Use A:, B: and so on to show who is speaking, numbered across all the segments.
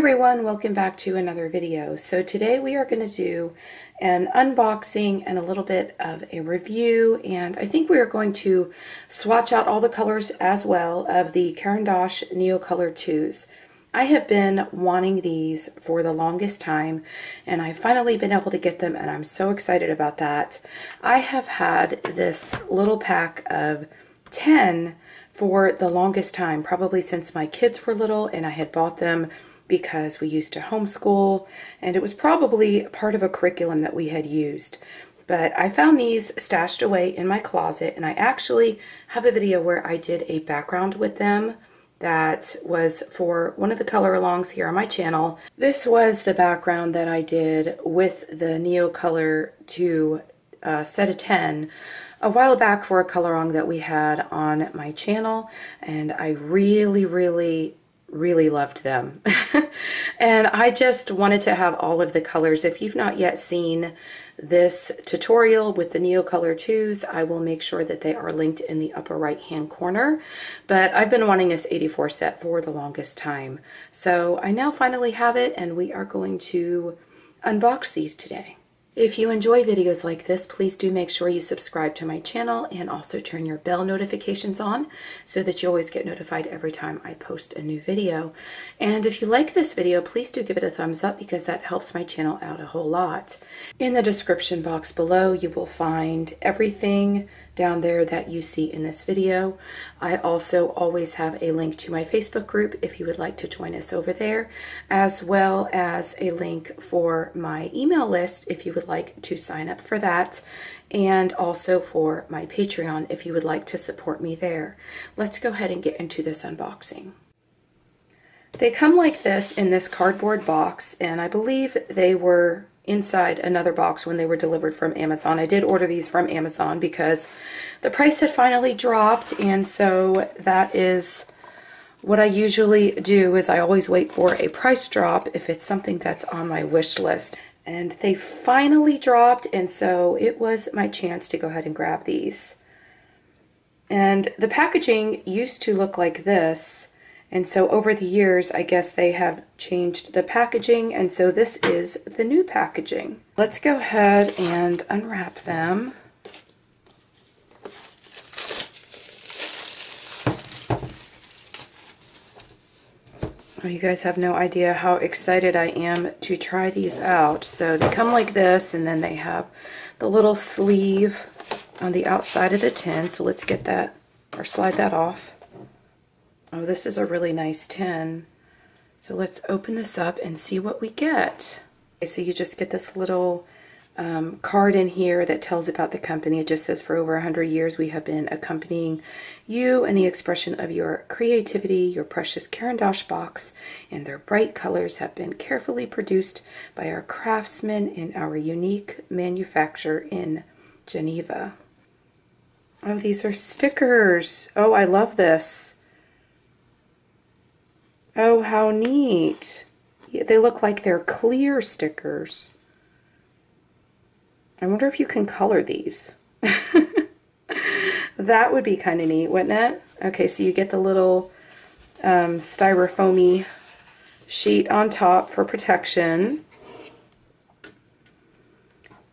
A: everyone, welcome back to another video. So today we are going to do an unboxing and a little bit of a review and I think we are going to swatch out all the colors as well of the Caran d'Ache Neo Color 2s. I have been wanting these for the longest time and I've finally been able to get them and I'm so excited about that. I have had this little pack of 10 for the longest time, probably since my kids were little and I had bought them because we used to homeschool and it was probably part of a curriculum that we had used. But I found these stashed away in my closet and I actually have a video where I did a background with them that was for one of the color alongs here on my channel. This was the background that I did with the Neo Color 2 uh, set of 10 a while back for a color along that we had on my channel and I really really really loved them and I just wanted to have all of the colors if you've not yet seen this tutorial with the Neo Color 2s, I will make sure that they are linked in the upper right hand corner. But I've been wanting this 84 set for the longest time. So I now finally have it and we are going to unbox these today. If you enjoy videos like this, please do make sure you subscribe to my channel and also turn your bell notifications on so that you always get notified every time I post a new video. And if you like this video, please do give it a thumbs up because that helps my channel out a whole lot. In the description box below, you will find everything down there that you see in this video. I also always have a link to my Facebook group if you would like to join us over there, as well as a link for my email list if you would like to sign up for that, and also for my Patreon if you would like to support me there. Let's go ahead and get into this unboxing. They come like this in this cardboard box, and I believe they were inside another box when they were delivered from Amazon. I did order these from Amazon because the price had finally dropped and so that is what I usually do is I always wait for a price drop if it's something that's on my wish list. And they finally dropped and so it was my chance to go ahead and grab these. And the packaging used to look like this and so over the years, I guess they have changed the packaging, and so this is the new packaging. Let's go ahead and unwrap them. Oh, you guys have no idea how excited I am to try these out. So they come like this, and then they have the little sleeve on the outside of the tin. So let's get that, or slide that off. Oh, this is a really nice tin. So let's open this up and see what we get. Okay, so you just get this little um, card in here that tells about the company. It just says for over 100 years we have been accompanying you and the expression of your creativity. Your precious Caran d'Ache box and their bright colors have been carefully produced by our craftsmen in our unique manufacture in Geneva. Oh, these are stickers. Oh, I love this. Oh, how neat. They look like they're clear stickers. I wonder if you can color these. that would be kind of neat, wouldn't it? Okay, so you get the little um, styrofoamy sheet on top for protection.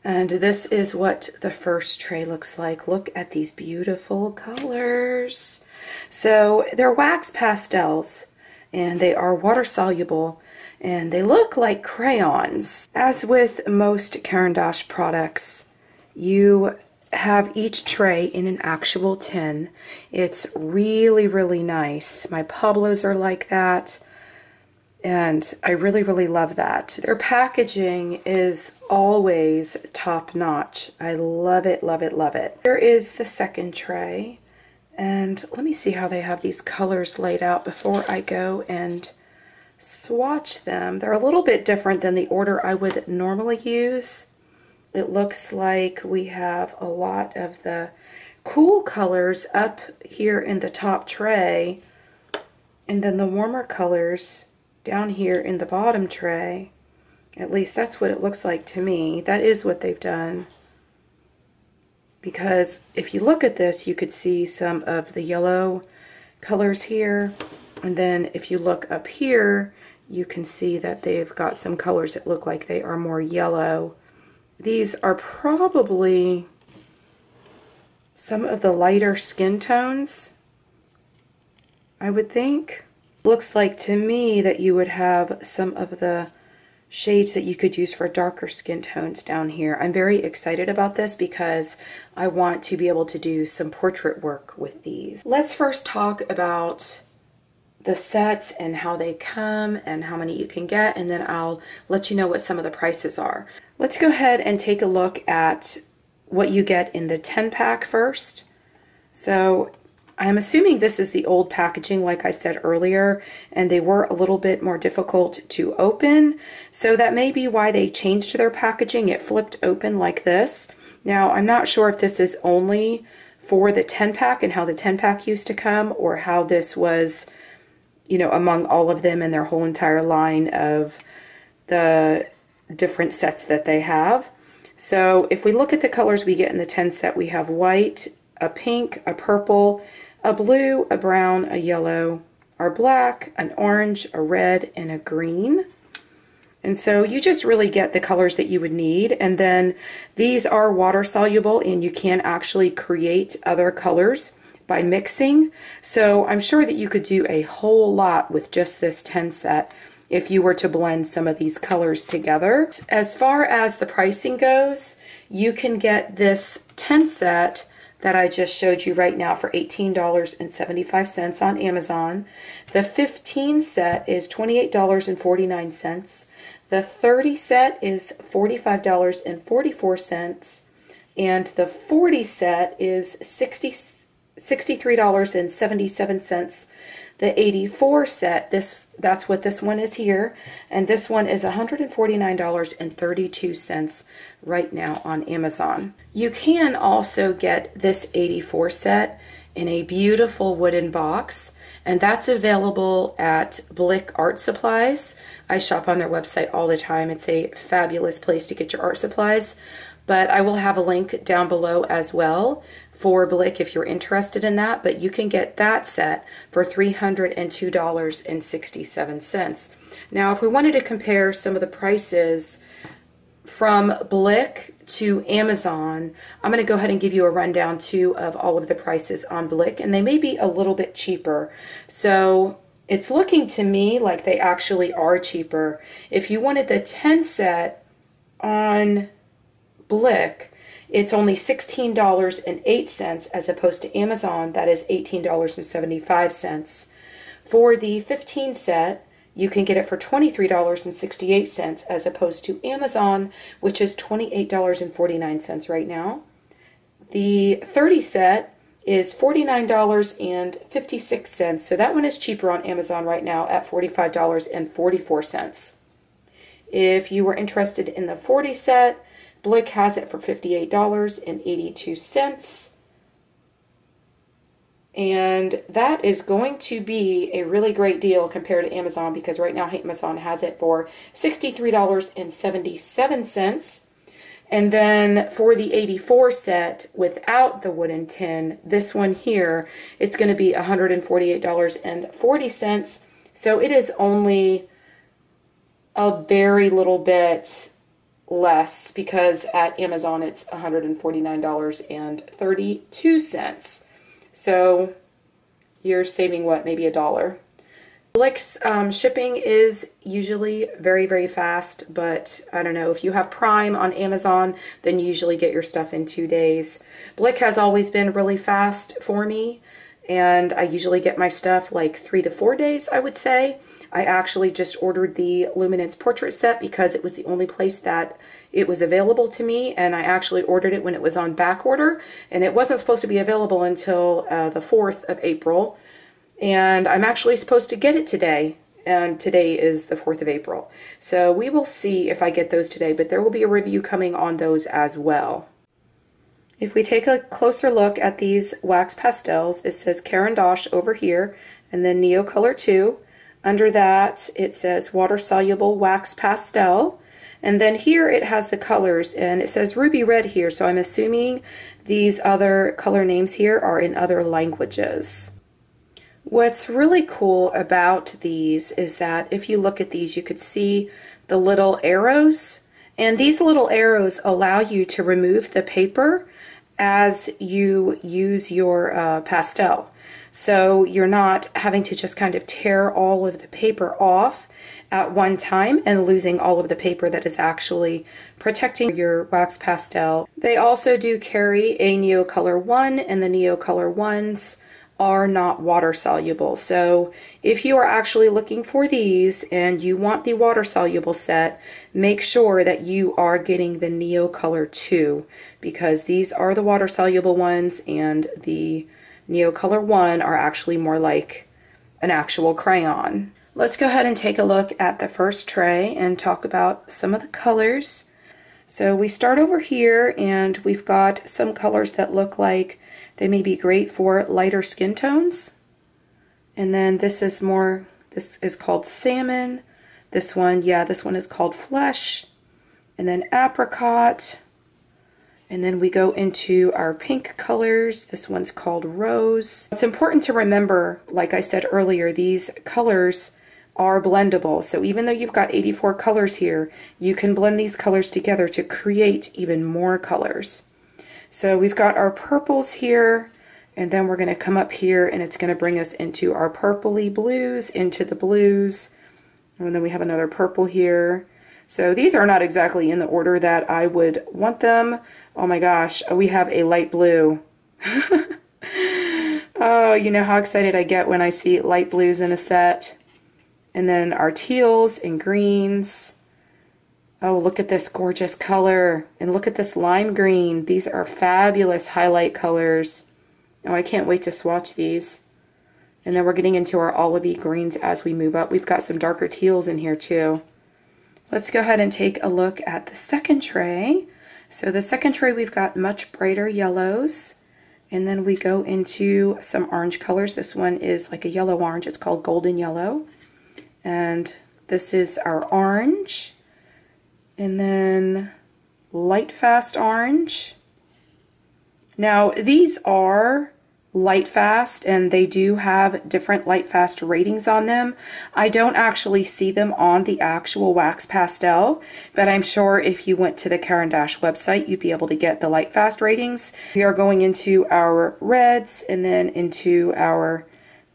A: And this is what the first tray looks like. Look at these beautiful colors. So they're wax pastels and they are water soluble and they look like crayons. As with most Caran d'Ache products, you have each tray in an actual tin. It's really, really nice. My Pablos are like that, and I really, really love that. Their packaging is always top notch. I love it, love it, love it. Here is the second tray. And let me see how they have these colors laid out before I go and swatch them. They're a little bit different than the order I would normally use. It looks like we have a lot of the cool colors up here in the top tray and then the warmer colors down here in the bottom tray. At least that's what it looks like to me. That is what they've done because if you look at this, you could see some of the yellow colors here. And then if you look up here, you can see that they've got some colors that look like they are more yellow. These are probably some of the lighter skin tones, I would think. Looks like to me that you would have some of the shades that you could use for darker skin tones down here. I'm very excited about this because I want to be able to do some portrait work with these. Let's first talk about the sets and how they come and how many you can get and then I'll let you know what some of the prices are. Let's go ahead and take a look at what you get in the 10 pack first. So I'm assuming this is the old packaging, like I said earlier, and they were a little bit more difficult to open. So that may be why they changed their packaging. It flipped open like this. Now, I'm not sure if this is only for the 10 pack and how the 10 pack used to come or how this was, you know, among all of them and their whole entire line of the different sets that they have. So if we look at the colors we get in the 10 set, we have white, a pink, a purple, a blue, a brown, a yellow, our black, an orange, a red, and a green. And so you just really get the colors that you would need. And then these are water soluble and you can actually create other colors by mixing. So I'm sure that you could do a whole lot with just this 10 set if you were to blend some of these colors together. As far as the pricing goes, you can get this 10 set that I just showed you right now for $18.75 on Amazon. The 15 set is $28.49. The 30 set is $45.44. And the 40 set is 60, $63.77 the 84 set, this that's what this one is here, and this one is $149.32 right now on Amazon. You can also get this 84 set in a beautiful wooden box, and that's available at Blick Art Supplies. I shop on their website all the time. It's a fabulous place to get your art supplies, but I will have a link down below as well for Blick if you're interested in that, but you can get that set for $302.67. Now, if we wanted to compare some of the prices from Blick to Amazon, I'm going to go ahead and give you a rundown too of all of the prices on Blick, and they may be a little bit cheaper. So it's looking to me like they actually are cheaper. If you wanted the 10 set on Blick, it's only $16.08 as opposed to Amazon, that is $18.75. For the 15 set, you can get it for $23.68 as opposed to Amazon, which is $28.49 right now. The 30 set is $49.56, so that one is cheaper on Amazon right now at $45.44. If you were interested in the 40 set, Blick has it for $58.82. And that is going to be a really great deal compared to Amazon because right now Amazon has it for $63.77. And then for the 84 set without the wooden tin, this one here, it's going to be $148.40. So it is only a very little bit less because at Amazon it's $149.32. So you're saving what, maybe a dollar. Blick's um, shipping is usually very, very fast, but I don't know, if you have Prime on Amazon, then you usually get your stuff in two days. Blick has always been really fast for me, and I usually get my stuff like three to four days, I would say. I actually just ordered the Luminance portrait set because it was the only place that it was available to me and I actually ordered it when it was on back order and it wasn't supposed to be available until uh, the 4th of April and I'm actually supposed to get it today and today is the 4th of April. So we will see if I get those today, but there will be a review coming on those as well. If we take a closer look at these wax pastels, it says Caran d'Ache over here and then Neocolor 2. Under that, it says Water Soluble Wax Pastel. And then here it has the colors, and it says Ruby Red here, so I'm assuming these other color names here are in other languages. What's really cool about these is that if you look at these, you could see the little arrows. And these little arrows allow you to remove the paper as you use your uh, pastel. So you're not having to just kind of tear all of the paper off at one time and losing all of the paper that is actually protecting your wax pastel. They also do carry a Neocolor 1 and the Neocolor 1s are not water soluble. So if you are actually looking for these and you want the water soluble set, make sure that you are getting the Neocolor 2 because these are the water soluble ones and the Neocolor 1 are actually more like an actual crayon. Let's go ahead and take a look at the first tray and talk about some of the colors. So we start over here and we've got some colors that look like they may be great for lighter skin tones. And then this is more, this is called salmon. This one, yeah, this one is called flesh. And then apricot. And then we go into our pink colors. This one's called rose. It's important to remember, like I said earlier, these colors are blendable. So even though you've got 84 colors here, you can blend these colors together to create even more colors. So we've got our purples here, and then we're going to come up here and it's going to bring us into our purpley blues, into the blues. And then we have another purple here. So these are not exactly in the order that I would want them. Oh my gosh, we have a light blue. oh, you know how excited I get when I see light blues in a set. And then our teals and greens. Oh, look at this gorgeous color. And look at this lime green. These are fabulous highlight colors. Oh, I can't wait to swatch these. And then we're getting into our olivey greens as we move up. We've got some darker teals in here too. Let's go ahead and take a look at the second tray. So the second tray we've got much brighter yellows. And then we go into some orange colors. This one is like a yellow orange. It's called golden yellow. And this is our orange and then light fast orange. Now these are light fast and they do have different light fast ratings on them. I don't actually see them on the actual wax pastel, but I'm sure if you went to the Caran d'Ache website, you'd be able to get the light fast ratings. We are going into our reds and then into our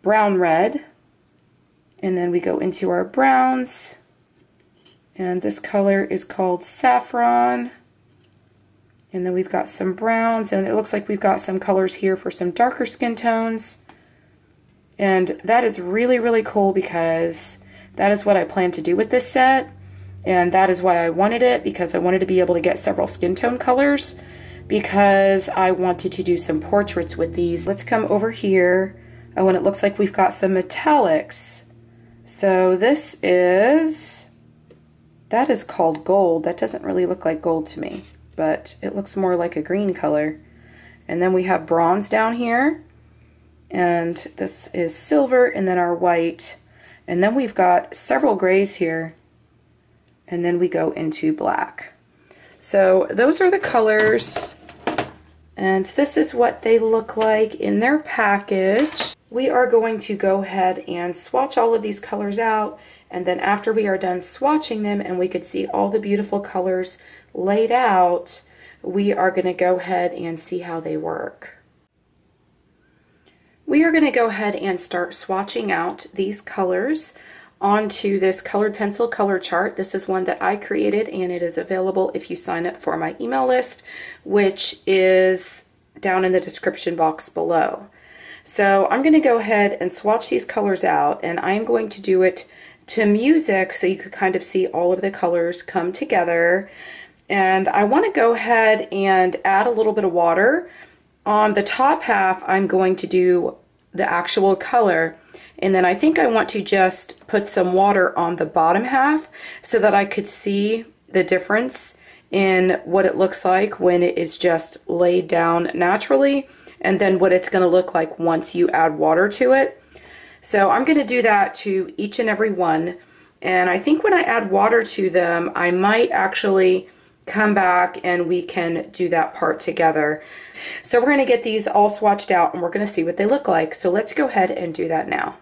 A: brown red. And then we go into our browns and this color is called Saffron. And then we've got some browns, and it looks like we've got some colors here for some darker skin tones. And that is really, really cool because that is what I plan to do with this set. And that is why I wanted it, because I wanted to be able to get several skin tone colors because I wanted to do some portraits with these. Let's come over here. Oh, and it looks like we've got some metallics. So this is that is called gold. That doesn't really look like gold to me, but it looks more like a green color. And then we have bronze down here. And this is silver and then our white. And then we've got several grays here. And then we go into black. So those are the colors. And this is what they look like in their package. We are going to go ahead and swatch all of these colors out and then after we are done swatching them and we could see all the beautiful colors laid out, we are going to go ahead and see how they work. We are going to go ahead and start swatching out these colors onto this colored pencil color chart. This is one that I created and it is available if you sign up for my email list, which is down in the description box below. So I'm going to go ahead and swatch these colors out and I'm going to do it to music so you could kind of see all of the colors come together. And I want to go ahead and add a little bit of water. On the top half, I'm going to do the actual color. And then I think I want to just put some water on the bottom half so that I could see the difference in what it looks like when it is just laid down naturally and then what it's going to look like once you add water to it. So I'm going to do that to each and every one. And I think when I add water to them, I might actually come back and we can do that part together. So we're going to get these all swatched out and we're going to see what they look like. So let's go ahead and do that now.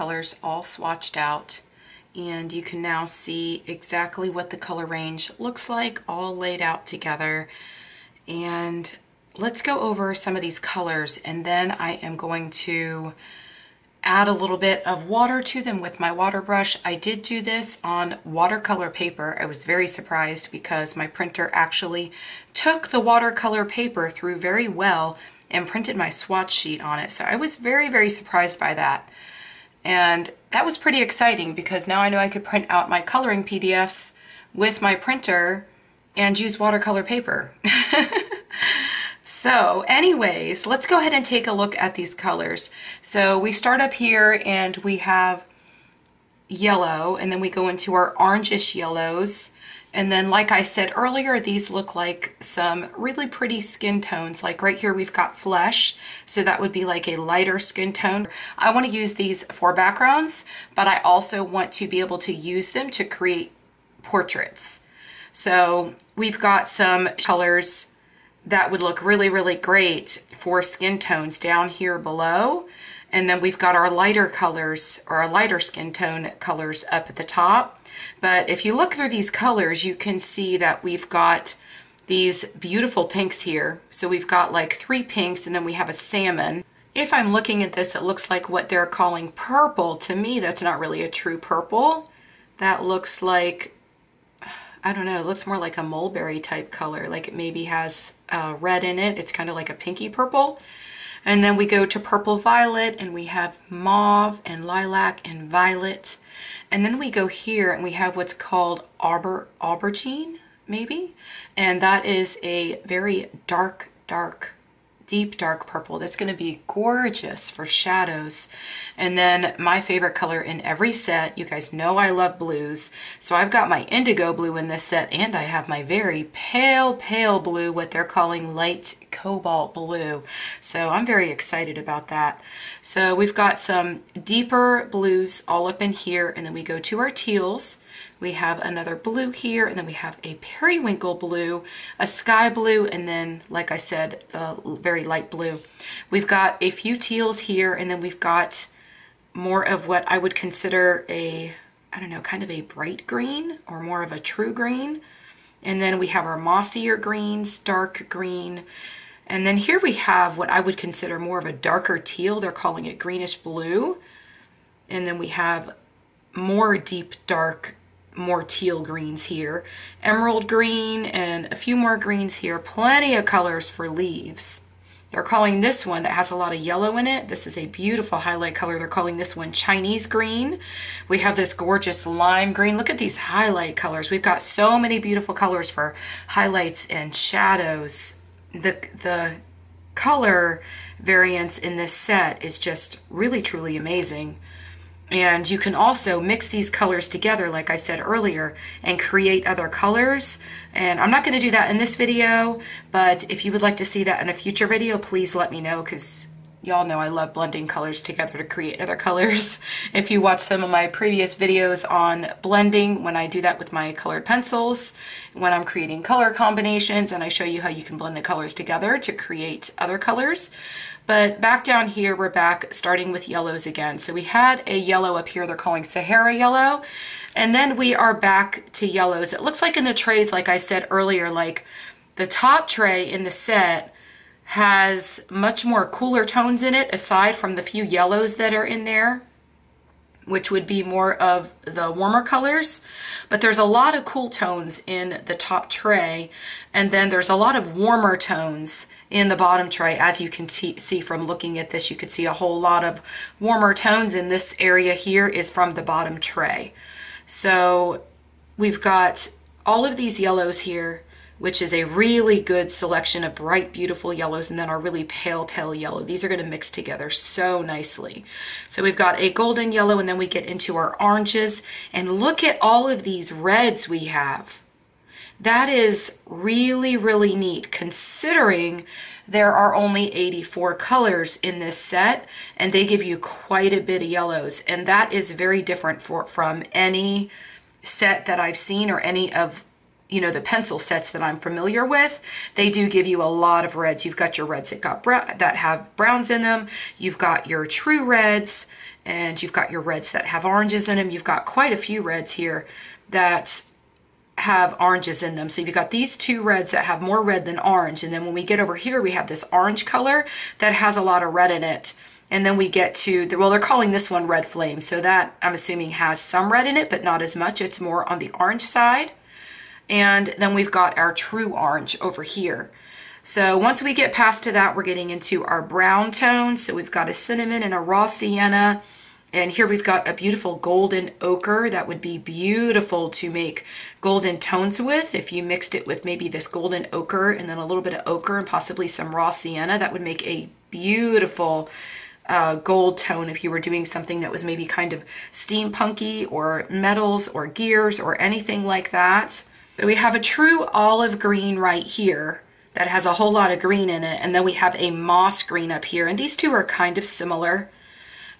A: Colors all swatched out and you can now see exactly what the color range looks like all laid out together and let's go over some of these colors and then I am going to add a little bit of water to them with my water brush. I did do this on watercolor paper. I was very surprised because my printer actually took the watercolor paper through very well and printed my swatch sheet on it. So I was very, very surprised by that. And that was pretty exciting because now I know I could print out my coloring PDFs with my printer and use watercolor paper. So anyways, let's go ahead and take a look at these colors. So we start up here and we have yellow and then we go into our orangish yellows. And then like I said earlier, these look like some really pretty skin tones. Like right here we've got flesh, so that would be like a lighter skin tone. I want to use these for backgrounds, but I also want to be able to use them to create portraits. So we've got some colors that would look really, really great for skin tones down here below. And then we've got our lighter colors or our lighter skin tone colors up at the top. But if you look through these colors, you can see that we've got these beautiful pinks here. So we've got like three pinks and then we have a salmon. If I'm looking at this, it looks like what they're calling purple. To me, that's not really a true purple. That looks like I don't know, it looks more like a mulberry type color, like it maybe has uh, red in it. It's kind of like a pinky purple. And then we go to purple violet and we have mauve and lilac and violet. And then we go here and we have what's called aubergine, maybe. And that is a very dark, dark deep dark purple that's going to be gorgeous for shadows. And then my favorite color in every set, you guys know I love blues, so I've got my indigo blue in this set and I have my very pale, pale blue, what they're calling light cobalt blue. So I'm very excited about that. So we've got some deeper blues all up in here and then we go to our teals. We have another blue here, and then we have a periwinkle blue, a sky blue, and then, like I said, the very light blue. We've got a few teals here, and then we've got more of what I would consider a, I don't know, kind of a bright green or more of a true green. And then we have our mossier greens, dark green. And then here we have what I would consider more of a darker teal. They're calling it greenish blue. And then we have more deep dark more teal greens here. Emerald green and a few more greens here. Plenty of colors for leaves. They're calling this one that has a lot of yellow in it. This is a beautiful highlight color. They're calling this one Chinese green. We have this gorgeous lime green. Look at these highlight colors. We've got so many beautiful colors for highlights and shadows. The, the color variance in this set is just really, truly amazing. And you can also mix these colors together, like I said earlier, and create other colors. And I'm not going to do that in this video, but if you would like to see that in a future video, please let me know because y'all know I love blending colors together to create other colors. If you watch some of my previous videos on blending, when I do that with my colored pencils, when I'm creating color combinations, and I show you how you can blend the colors together to create other colors. But back down here, we're back starting with yellows again. So we had a yellow up here they're calling Sahara yellow. And then we are back to yellows. It looks like in the trays, like I said earlier, like the top tray in the set has much more cooler tones in it aside from the few yellows that are in there which would be more of the warmer colors. But there's a lot of cool tones in the top tray, and then there's a lot of warmer tones in the bottom tray. As you can see from looking at this, you could see a whole lot of warmer tones in this area here is from the bottom tray. So we've got all of these yellows here which is a really good selection of bright, beautiful yellows, and then our really pale, pale yellow. These are gonna mix together so nicely. So we've got a golden yellow, and then we get into our oranges, and look at all of these reds we have. That is really, really neat considering there are only 84 colors in this set and they give you quite a bit of yellows and that is very different for, from any set that I've seen or any of you know the pencil sets that I'm familiar with, they do give you a lot of reds. You've got your reds that got that have browns in them. You've got your true reds, and you've got your reds that have oranges in them. You've got quite a few reds here that have oranges in them. So you've got these two reds that have more red than orange. And then when we get over here, we have this orange color that has a lot of red in it. And then we get to, the, well, they're calling this one Red Flame. So that, I'm assuming, has some red in it, but not as much. It's more on the orange side. And then we've got our true orange over here. So once we get past to that, we're getting into our brown tones. So we've got a cinnamon and a raw sienna. And here we've got a beautiful golden ochre that would be beautiful to make golden tones with. If you mixed it with maybe this golden ochre and then a little bit of ochre and possibly some raw sienna, that would make a beautiful uh, gold tone if you were doing something that was maybe kind of steampunky or metals or gears or anything like that. So we have a true olive green right here that has a whole lot of green in it. And then we have a moss green up here. And these two are kind of similar.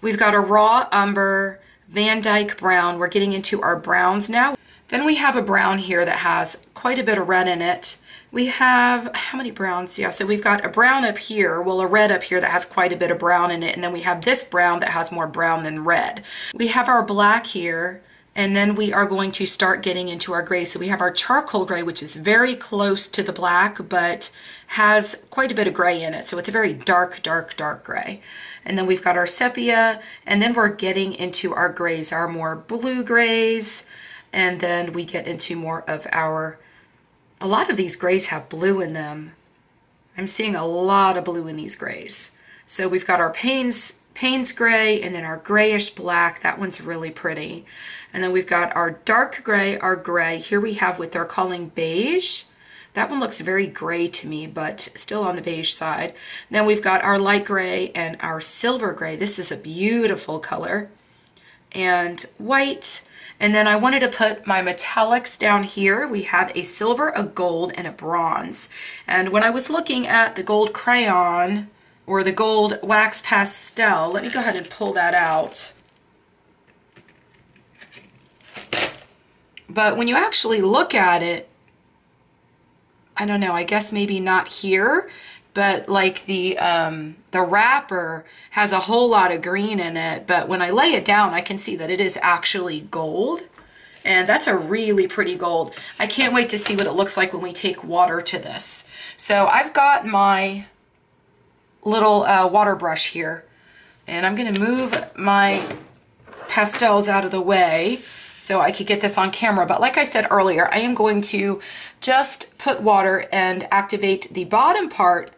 A: We've got a raw umber, Van Dyke brown. We're getting into our browns now. Then we have a brown here that has quite a bit of red in it we have, how many browns? Yeah, so we've got a brown up here, well, a red up here that has quite a bit of brown in it, and then we have this brown that has more brown than red. We have our black here, and then we are going to start getting into our gray. So we have our charcoal gray, which is very close to the black, but has quite a bit of gray in it. So it's a very dark, dark, dark gray. And then we've got our sepia, and then we're getting into our grays, our more blue grays, and then we get into more of our a lot of these grays have blue in them. I'm seeing a lot of blue in these grays. So we've got our Payne's, Payne's gray and then our grayish black. That one's really pretty. And then we've got our dark gray, our gray. Here we have what they're calling beige. That one looks very gray to me, but still on the beige side. Then we've got our light gray and our silver gray. This is a beautiful color. And white. And then I wanted to put my metallics down here. We have a silver, a gold, and a bronze. And when I was looking at the gold crayon or the gold wax pastel, let me go ahead and pull that out. But when you actually look at it, I don't know, I guess maybe not here, but like the um, the wrapper has a whole lot of green in it. But when I lay it down I can see that it is actually gold. And that's a really pretty gold. I can't wait to see what it looks like when we take water to this. So I've got my little uh, water brush here and I'm gonna move my pastels out of the way so I could get this on camera. But like I said earlier, I am going to just put water and activate the bottom part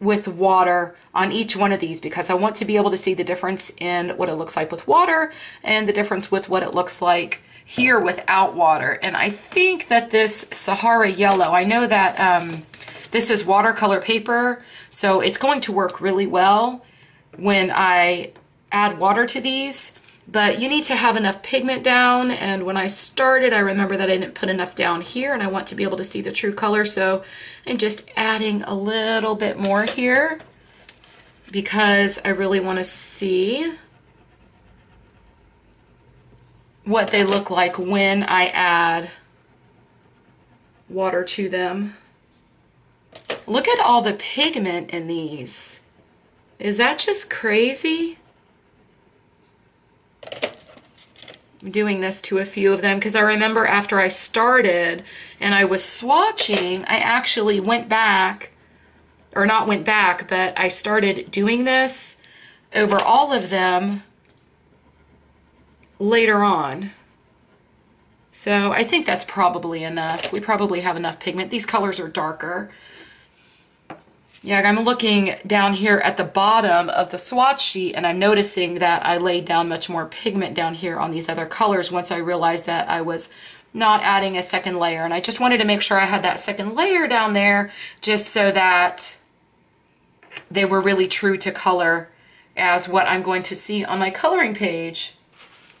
A: with water on each one of these because I want to be able to see the difference in what it looks like with water and the difference with what it looks like here without water. And I think that this Sahara Yellow, I know that um, this is watercolor paper, so it's going to work really well when I add water to these but you need to have enough pigment down and when I started I remember that I didn't put enough down here and I want to be able to see the true color so I'm just adding a little bit more here because I really want to see what they look like when I add water to them. Look at all the pigment in these. Is that just crazy? I'm doing this to a few of them because I remember after I started and I was swatching, I actually went back, or not went back, but I started doing this over all of them later on. So I think that's probably enough. We probably have enough pigment. These colors are darker. Yeah, I'm looking down here at the bottom of the swatch sheet and I'm noticing that I laid down much more pigment down here on these other colors once I realized that I was not adding a second layer. And I just wanted to make sure I had that second layer down there just so that they were really true to color as what I'm going to see on my coloring page.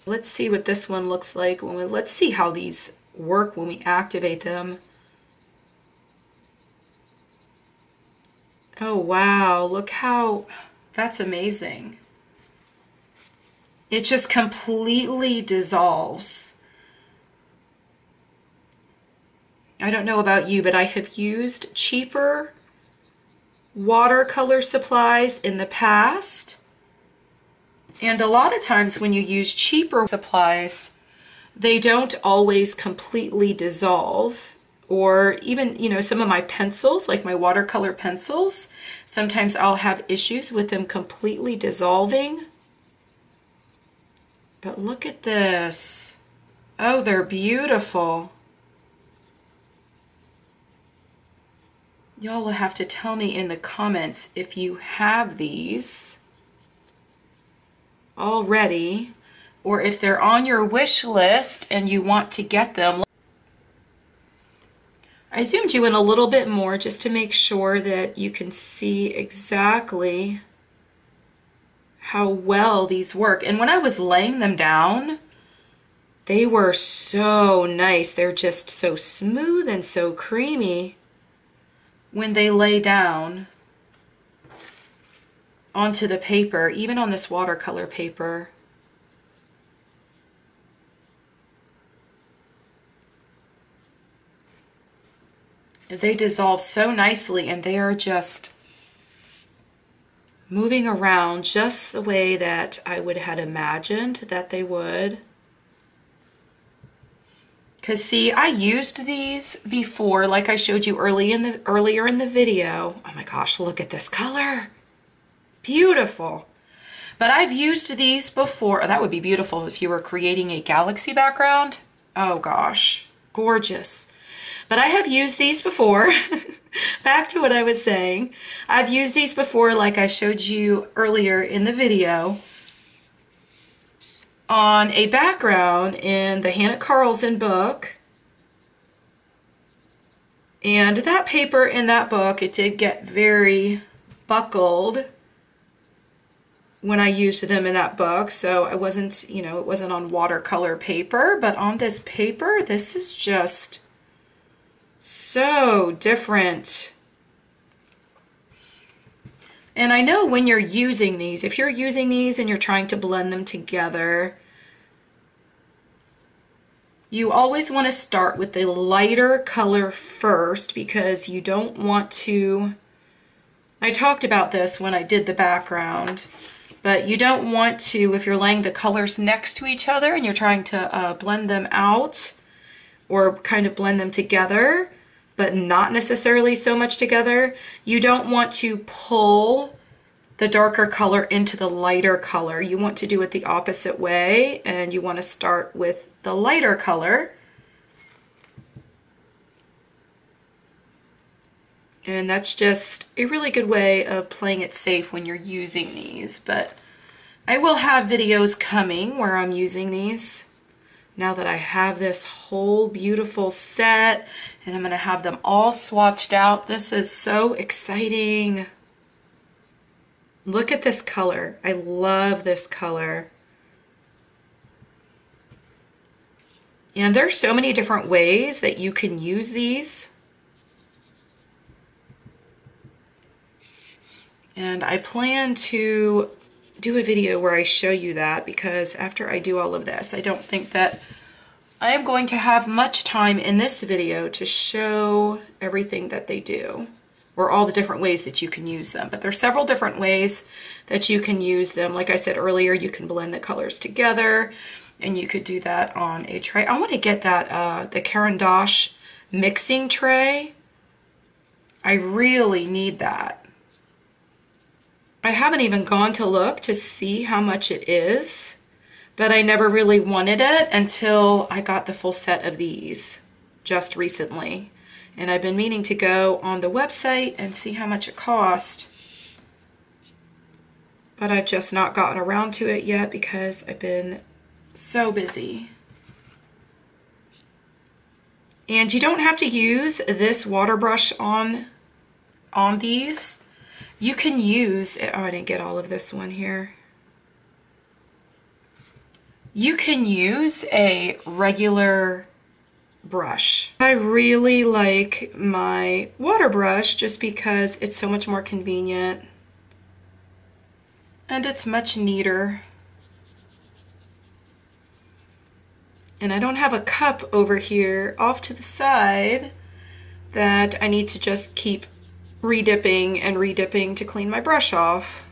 A: Let's see what this one looks like. When we, let's see how these work when we activate them. Oh, wow. Look how, that's amazing. It just completely dissolves. I don't know about you, but I have used cheaper watercolor supplies in the past. And a lot of times when you use cheaper supplies, they don't always completely dissolve or even, you know, some of my pencils, like my watercolor pencils, sometimes I'll have issues with them completely dissolving. But look at this. Oh, they're beautiful. Y'all will have to tell me in the comments if you have these already or if they're on your wish list and you want to get them. I zoomed you in a little bit more just to make sure that you can see exactly how well these work. And when I was laying them down, they were so nice. They're just so smooth and so creamy when they lay down onto the paper, even on this watercolor paper. They dissolve so nicely and they are just moving around just the way that I would had imagined that they would. Because see, I used these before, like I showed you early in the earlier in the video. Oh my gosh, look at this color. Beautiful. But I've used these before. Oh, that would be beautiful if you were creating a galaxy background. Oh gosh, gorgeous. But I have used these before. Back to what I was saying. I've used these before like I showed you earlier in the video on a background in the Hanna Karlzon book. And that paper in that book, it did get very buckled when I used them in that book. So I wasn't, you know, it wasn't on watercolor paper, but on this paper, this is just so different. And I know when you're using these, if you're using these and you're trying to blend them together, you always want to start with the lighter color first because you don't want to, I talked about this when I did the background, but you don't want to, if you're laying the colors next to each other and you're trying to uh, blend them out or kind of blend them together, but not necessarily so much together, you don't want to pull the darker color into the lighter color. You want to do it the opposite way and you want to start with the lighter color. And that's just a really good way of playing it safe when you're using these. But I will have videos coming where I'm using these now that I have this whole beautiful set and I'm going to have them all swatched out. This is so exciting. Look at this color. I love this color. And there's so many different ways that you can use these. And I plan to do a video where I show you that because after I do all of this, I don't think that I am going to have much time in this video to show everything that they do or all the different ways that you can use them. But there's several different ways that you can use them. Like I said earlier, you can blend the colors together and you could do that on a tray. I want to get that, uh, the Caran d'Ache mixing tray. I really need that. I haven't even gone to look to see how much it is, but I never really wanted it until I got the full set of these just recently. And I've been meaning to go on the website and see how much it cost. But I've just not gotten around to it yet because I've been so busy. And you don't have to use this water brush on, on these. You can use, oh I didn't get all of this one here. You can use a regular brush. I really like my water brush just because it's so much more convenient and it's much neater. And I don't have a cup over here off to the side that I need to just keep redipping and redipping to clean my brush off.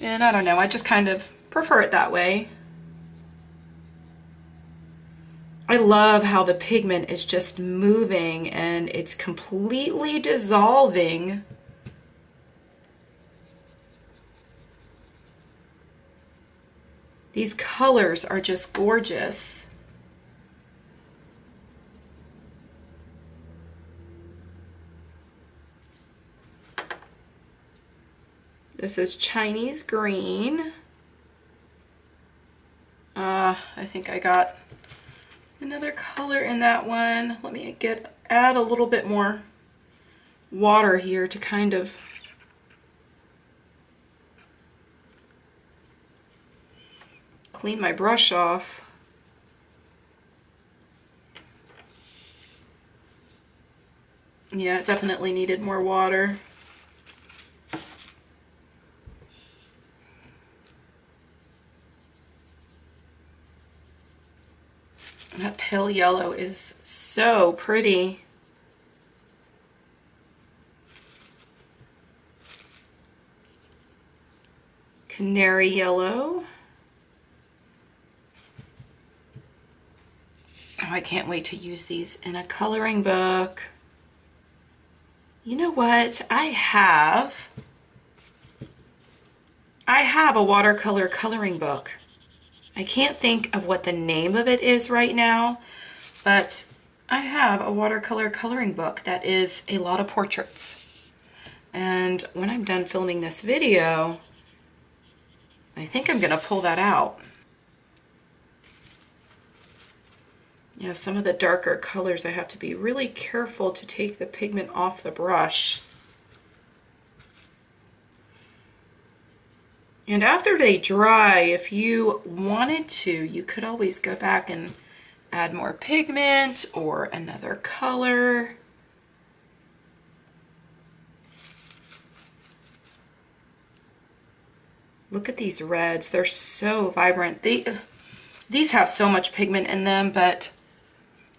A: And I don't know, I just kind of prefer it that way. I love how the pigment is just moving and it's completely dissolving. These colors are just gorgeous. This is Chinese green. Uh, I think I got another color in that one. Let me get add a little bit more water here to kind of clean my brush off. Yeah, it definitely needed more water. That pale yellow is so pretty. Canary yellow. Oh, I can't wait to use these in a coloring book. You know what? I have I have a watercolor coloring book. I can't think of what the name of it is right now, but I have a watercolor coloring book that is a lot of portraits. And when I'm done filming this video, I think I'm going to pull that out. Yeah, some of the darker colors I have to be really careful to take the pigment off the brush. And after they dry, if you wanted to, you could always go back and add more pigment or another color. Look at these reds. They're so vibrant. They, these have so much pigment in them, but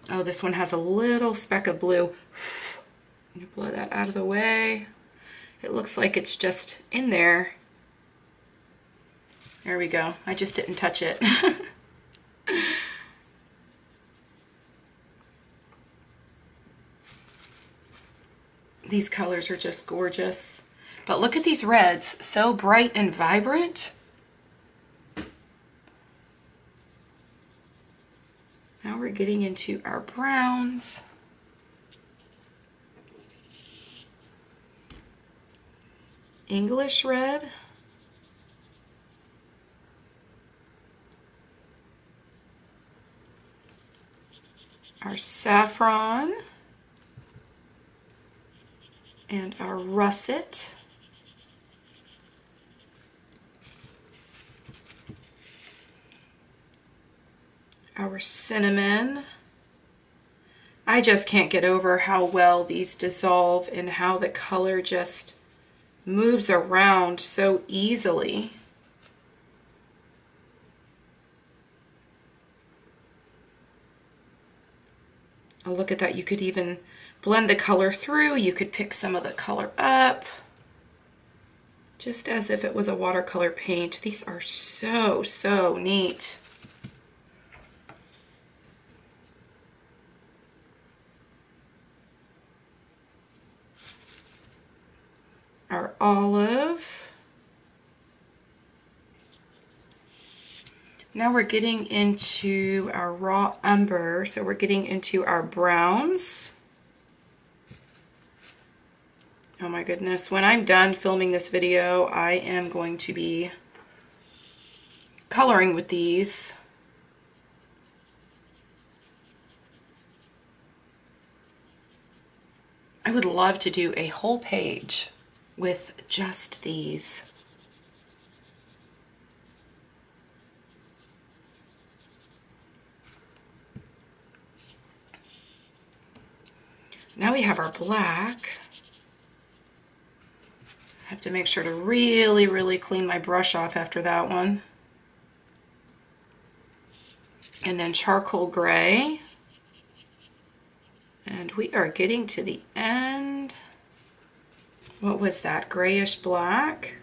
A: oh, this one has a little speck of blue. Blow that out of the way. It looks like it's just in there there we go. I just didn't touch it. these colors are just gorgeous. But look at these reds, so bright and vibrant. Now we're getting into our browns. English red. Our saffron and our russet. Our cinnamon. I just can't get over how well these dissolve and how the color just moves around so easily. Look at that. You could even blend the color through. You could pick some of the color up. Just as if it was a watercolor paint. These are so, so neat. Our olive. Now we're getting into our raw umber, so we're getting into our browns. Oh my goodness, when I'm done filming this video, I am going to be coloring with these. I would love to do a whole page with just these. Now we have our black. I have to make sure to really, really clean my brush off after that one. And then charcoal gray. And we are getting to the end. What was that? Grayish black?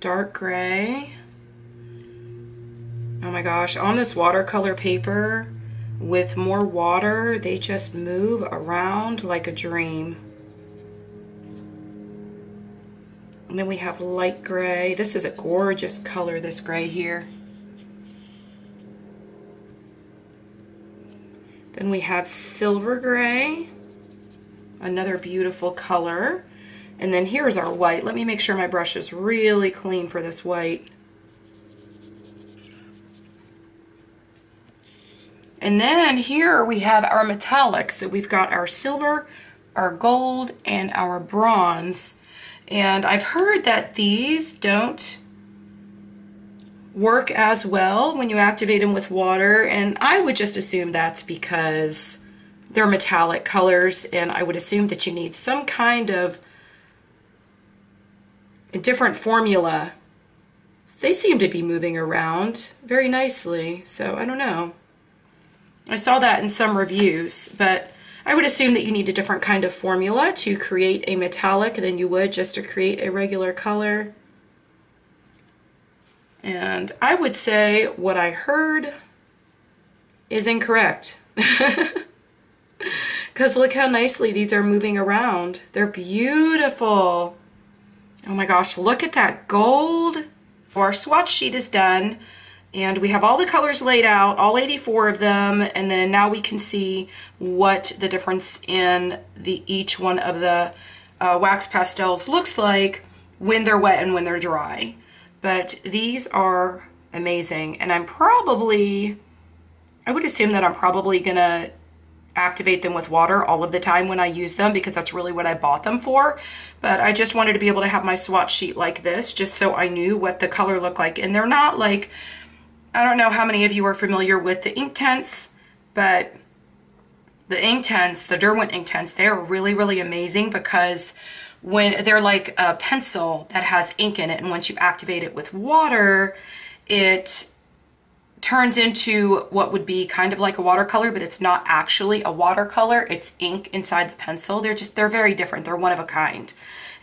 A: Dark gray? Oh my gosh, on this watercolor paper with more water, they just move around like a dream. And then we have light gray. This is a gorgeous color, this gray here. Then we have silver gray, another beautiful color. And then here's our white. Let me make sure my brush is really clean for this white. And then here we have our metallics. So we've got our silver, our gold, and our bronze. And I've heard that these don't work as well when you activate them with water and I would just assume that's because they're metallic colors and I would assume that you need some kind of a different formula. They seem to be moving around very nicely so I don't know. I saw that in some reviews but I would assume that you need a different kind of formula to create a metallic than you would just to create a regular color. And I would say what I heard is incorrect. Because look how nicely these are moving around. They're beautiful. Oh my gosh, look at that gold. Our swatch sheet is done and we have all the colors laid out, all 84 of them, and then now we can see what the difference in the each one of the uh, wax pastels looks like when they're wet and when they're dry. But these are amazing. And I'm probably, I would assume that I'm probably going to activate them with water all of the time when I use them because that's really what I bought them for. But I just wanted to be able to have my swatch sheet like this just so I knew what the color looked like. And they're not like, I don't know how many of you are familiar with the Inktense, but the Inktense, the Derwent Inktense, they're really, really amazing because when they're like a pencil that has ink in it and once you activate it with water it turns into what would be kind of like a watercolor but it's not actually a watercolor. It's ink inside the pencil. They're just they're very different. They're one of a kind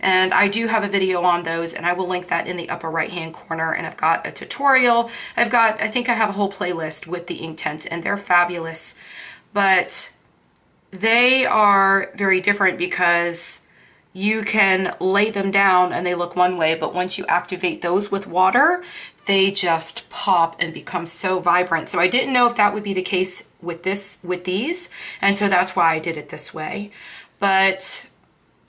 A: and I do have a video on those and I will link that in the upper right hand corner and I've got a tutorial I've got I think I have a whole playlist with the Inktense and they're fabulous but they are very different because you can lay them down and they look one way, but once you activate those with water, they just pop and become so vibrant. So I didn't know if that would be the case with this, with these, and so that's why I did it this way. But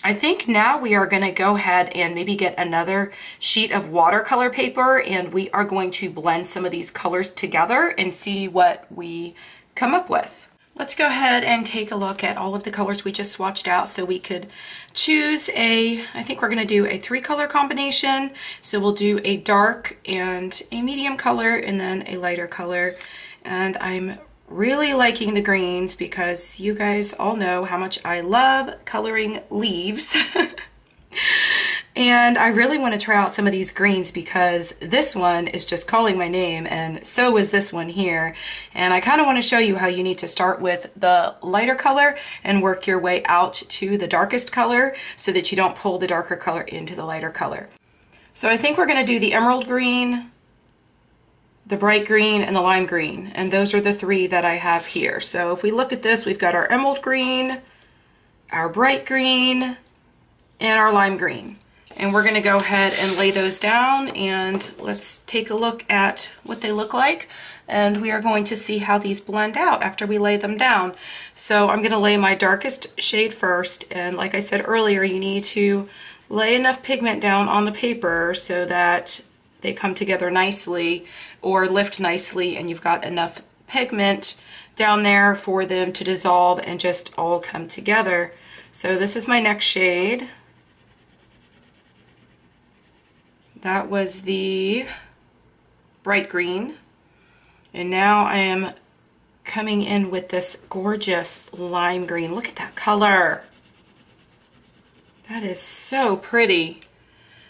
A: I think now we are going to go ahead and maybe get another sheet of watercolor paper and we are going to blend some of these colors together and see what we come up with. Let's go ahead and take a look at all of the colors we just swatched out so we could choose a, I think we're going to do a three color combination. So we'll do a dark and a medium color and then a lighter color. And I'm really liking the greens because you guys all know how much I love coloring leaves. And I really want to try out some of these greens because this one is just calling my name and so is this one here. And I kind of want to show you how you need to start with the lighter color and work your way out to the darkest color so that you don't pull the darker color into the lighter color. So I think we're going to do the emerald green, the bright green, and the lime green. And those are the three that I have here. So if we look at this, we've got our emerald green, our bright green, and our lime green. And we're going to go ahead and lay those down and let's take a look at what they look like. And we are going to see how these blend out after we lay them down. So I'm going to lay my darkest shade first. And like I said earlier, you need to lay enough pigment down on the paper so that they come together nicely or lift nicely and you've got enough pigment down there for them to dissolve and just all come together. So this is my next shade. That was the bright green. And now I am coming in with this gorgeous lime green. Look at that color. That is so pretty.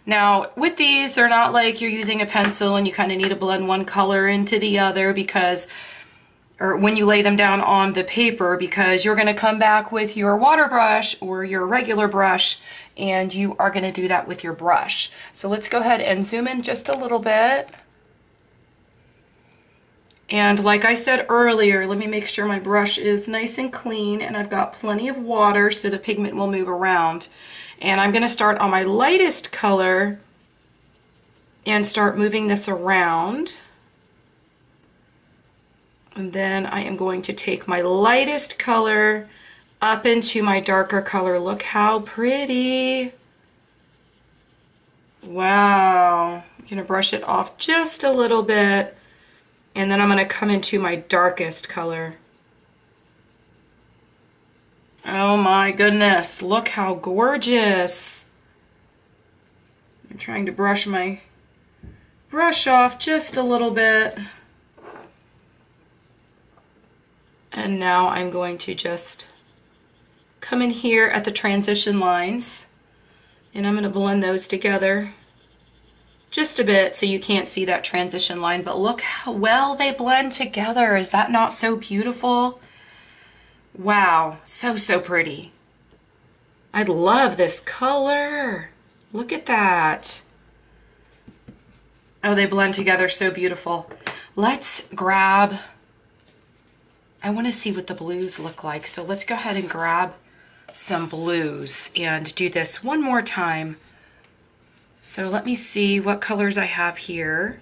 A: Now, with these, they're not like you're using a pencil and you kind of need to blend one color into the other because or when you lay them down on the paper because you're going to come back with your water brush or your regular brush and you are going to do that with your brush. So let's go ahead and zoom in just a little bit. And like I said earlier, let me make sure my brush is nice and clean and I've got plenty of water so the pigment will move around. And I'm going to start on my lightest color and start moving this around. And then I am going to take my lightest color up into my darker color. Look how pretty. Wow. I'm going to brush it off just a little bit and then I'm going to come into my darkest color. Oh my goodness, look how gorgeous. I'm trying to brush my brush off just a little bit. And now I'm going to just come in here at the transition lines and I'm going to blend those together just a bit so you can't see that transition line, but look how well they blend together. Is that not so beautiful? Wow, so, so pretty. I love this color. Look at that. Oh, they blend together so beautiful. Let's grab, I want to see what the blues look like. So let's go ahead and grab some blues and do this one more time. So let me see what colors I have here.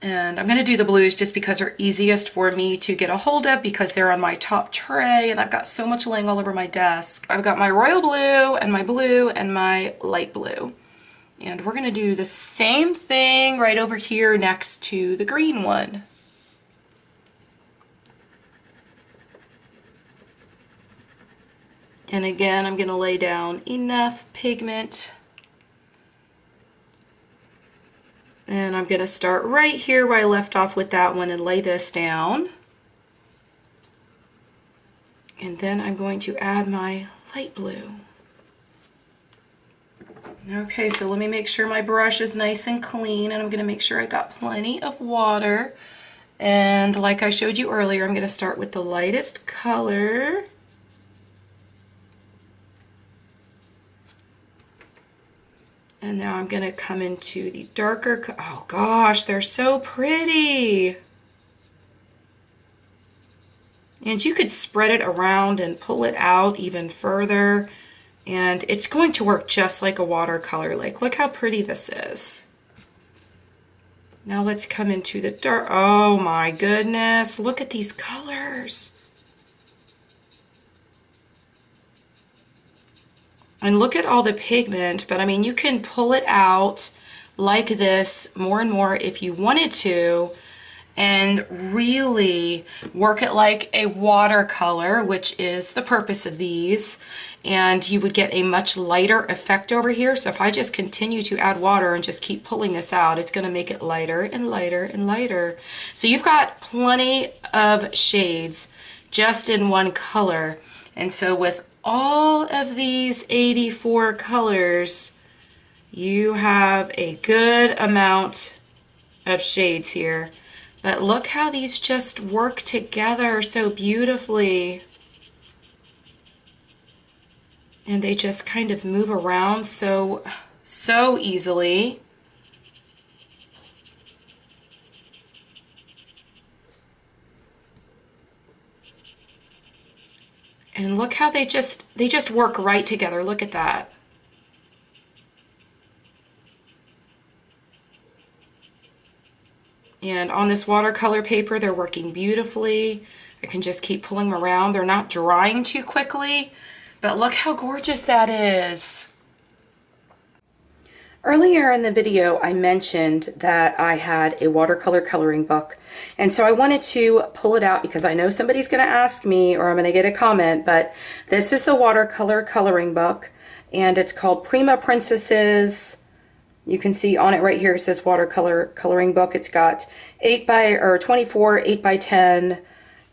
A: And I'm going to do the blues just because they're easiest for me to get a hold of because they're on my top tray and I've got so much laying all over my desk. I've got my royal blue and my blue and my light blue. And we're going to do the same thing right over here next to the green one. And again, I'm going to lay down enough pigment And I'm going to start right here where I left off with that one and lay this down. And then I'm going to add my light blue. Okay, so let me make sure my brush is nice and clean and I'm going to make sure I got plenty of water. And like I showed you earlier, I'm going to start with the lightest color. And now I'm going to come into the darker, oh gosh, they're so pretty. And you could spread it around and pull it out even further. And it's going to work just like a watercolor. Like, look how pretty this is. Now let's come into the dark. Oh my goodness, look at these colors. And look at all the pigment, but I mean, you can pull it out like this more and more if you wanted to and really work it like a watercolor, which is the purpose of these. And you would get a much lighter effect over here. So if I just continue to add water and just keep pulling this out, it's gonna make it lighter and lighter and lighter. So you've got plenty of shades just in one color. And so with all of these 84 colors, you have a good amount of shades here. But look how these just work together so beautifully. And they just kind of move around so, so easily. And look how they just, they just work right together. Look at that. And on this watercolor paper, they're working beautifully. I can just keep pulling them around. They're not drying too quickly, but look how gorgeous that is. Earlier in the video, I mentioned that I had a watercolor coloring book. And so I wanted to pull it out because I know somebody's going to ask me or I'm going to get a comment, but this is the watercolor coloring book and it's called Prima Princessa. You can see on it right here, it says watercolor coloring book. It's got 8 by or 24, 8 by 10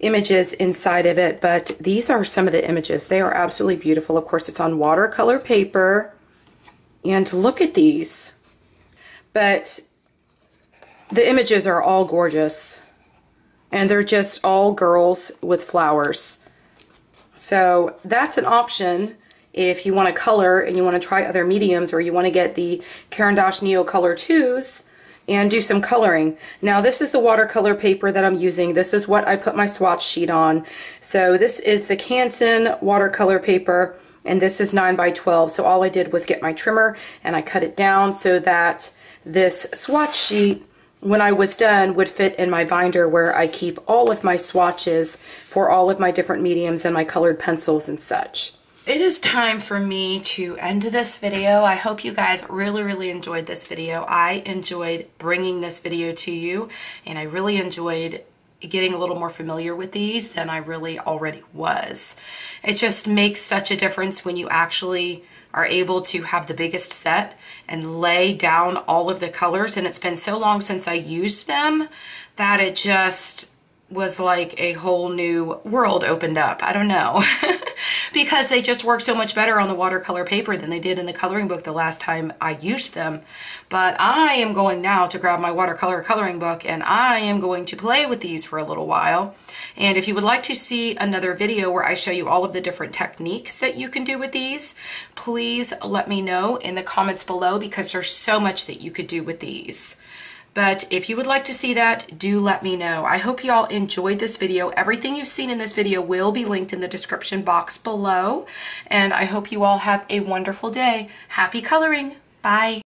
A: images inside of it, but these are some of the images. They are absolutely beautiful. Of course, it's on watercolor paper. And look at these. But the images are all gorgeous. and they're just all girls with flowers. So that's an option if you want to color and you want to try other mediums or you want to get the Caran d'Ache Neocolor 2s and do some coloring. Now this is the watercolor paper that I'm using. This is what I put my swatch sheet on. So this is the Canson watercolor paper and this is 9 by 12 so all I did was get my trimmer and I cut it down so that this swatch sheet when I was done would fit in my binder where I keep all of my swatches for all of my different mediums and my colored pencils and such. It is time for me to end this video. I hope you guys really, really enjoyed this video. I enjoyed bringing this video to you and I really enjoyed getting a little more familiar with these than I really already was. It just makes such a difference when you actually are able to have the biggest set and lay down all of the colors and it's been so long since I used them that it just was like a whole new world opened up. I don't know. because they just work so much better on the watercolor paper than they did in the coloring book the last time I used them. But I am going now to grab my watercolor coloring book and I am going to play with these for a little while. And if you would like to see another video where I show you all of the different techniques that you can do with these, please let me know in the comments below because there's so much that you could do with these. But if you would like to see that, do let me know. I hope you all enjoyed this video. Everything you've seen in this video will be linked in the description box below. And I hope you all have a wonderful day. Happy coloring. Bye.